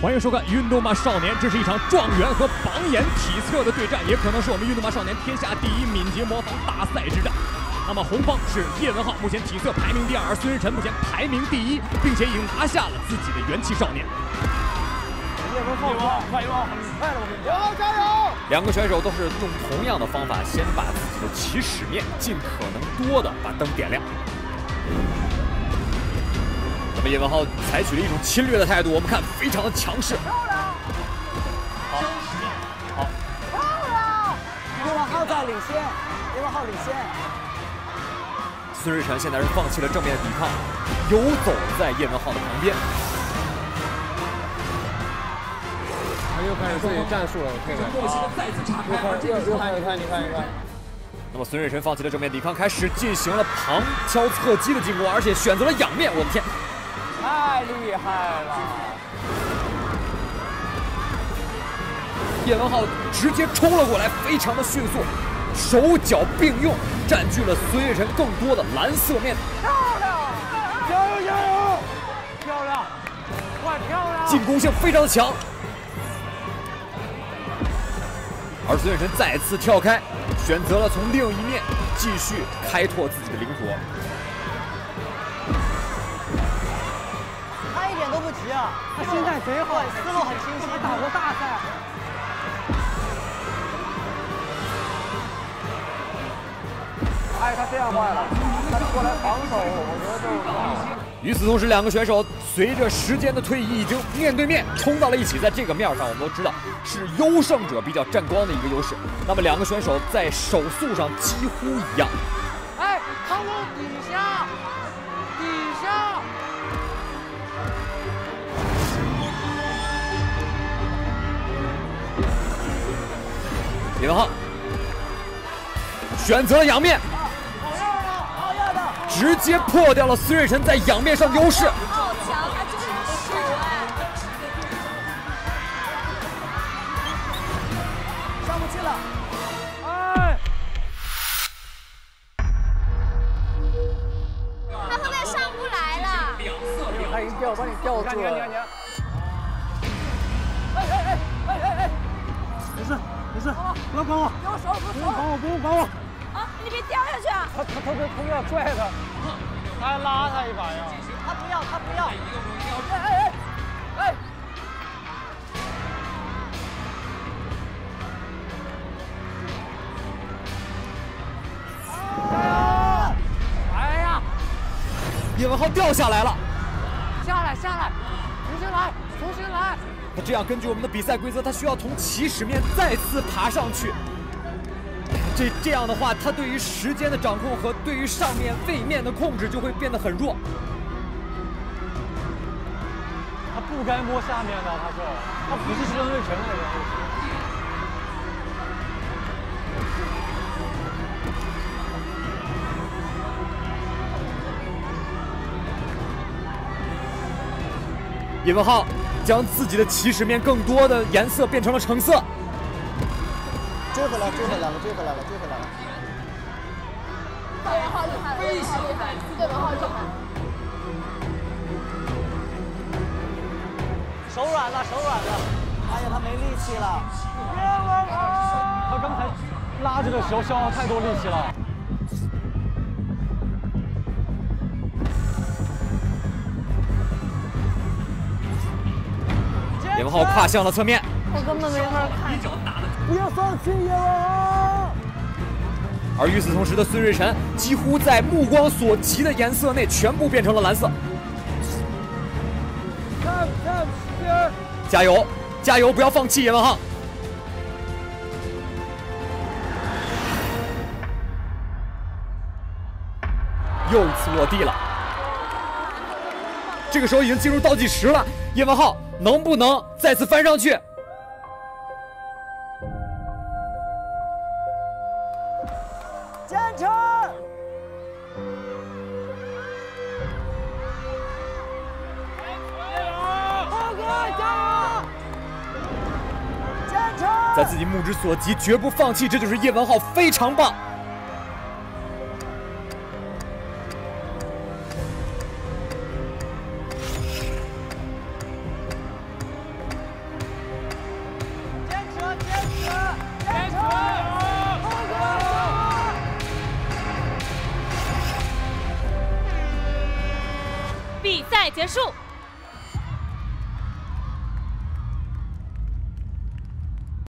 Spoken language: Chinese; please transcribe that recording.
欢迎收看《运动吧少年》，这是一场状元和榜眼体测的对战，也可能是我们运动吧少年天下第一敏捷模仿大赛之战。那么红方是叶文浩，目前体测排名第二；而孙晨目前排名第一，并且已经拿下了自己的元气少年。叶文浩，快，叶文浩很快了，我跟你讲。加油！两个选手都是用同样的方法，先把自己的起始面尽可能多的把灯点亮。那么叶文浩采取了一种侵略的态度，我们看非常的强势。漂亮！好，好，漂亮！叶文浩在领先，叶文浩领先。孙日晨现在是放弃了正面的抵抗，游走在叶文浩的旁边。他又开始自己战术了，我看看。又又又看你看你看你看。那么孙瑞晨放弃了正面抵抗，开始进行了旁敲侧击的进攻，而且选择了仰面。我的天！太厉害了！叶文浩直接冲了过来，非常的迅速，手脚并用，占据了孙悦晨更多的蓝色面。漂亮！加油加油！漂亮！哇漂亮！进攻性非常的强。而孙悦晨再次跳开，选择了从另一面继续开拓自己的领土。急啊！他心态贼好，思路很清晰，打过大赛。哎，他这样坏了，他过来防守，我觉得就。与此同时，两个选手随着时间的推移，已经面对面冲到了一起。在这个面上，我们都知道是优胜者比较占光的一个优势。那么，两个选手在手速上几乎一样。哎，他往底下，底下。李文浩选择了仰面，直接破掉了孙瑞晨在仰面上的优势。好强，他就是！上不去了，哎！他后面上不来了。他已经吊，把你吊住了。没事。不要管我，给我手，不用管我，不用管我。啊，你别掉下去啊！他他他他他要拽他，他拉他一把呀。他不要，他不要。哎哎哎！哎！哎呀！叶文浩掉下来了。下来，下来，重新来，重新来。那这样，根据我们的比赛规则，他需要从起始面再次爬上去。这这样的话，他对于时间的掌控和对于上面位面的控制就会变得很弱。他不该摸下面的，他说，他不是孙瑞晨那个。叶文浩。将自己的起始面更多的颜色变成了橙色。追回来，追回来了，追回来了，追回来了。叶文浩厉害，非常厉害，对文浩厉害。手软了，手软了。哎呀，他没力气了。叶文浩，他刚才拉着的时候消耗太多力气了。叶文浩跨向了侧面，我根本没法看。不要放弃，叶文浩。而与此同时的孙瑞晨，几乎在目光所及的颜色内，全部变成了蓝色。看，看，边。加油，加油，不要放弃，叶文浩。又一次落地了。这个时候已经进入倒计时了，叶文浩。能不能再次翻上去？坚持！浩哥加油！坚持！在自己目之所及，绝不放弃，这就是叶文浩，非常棒。赛结束。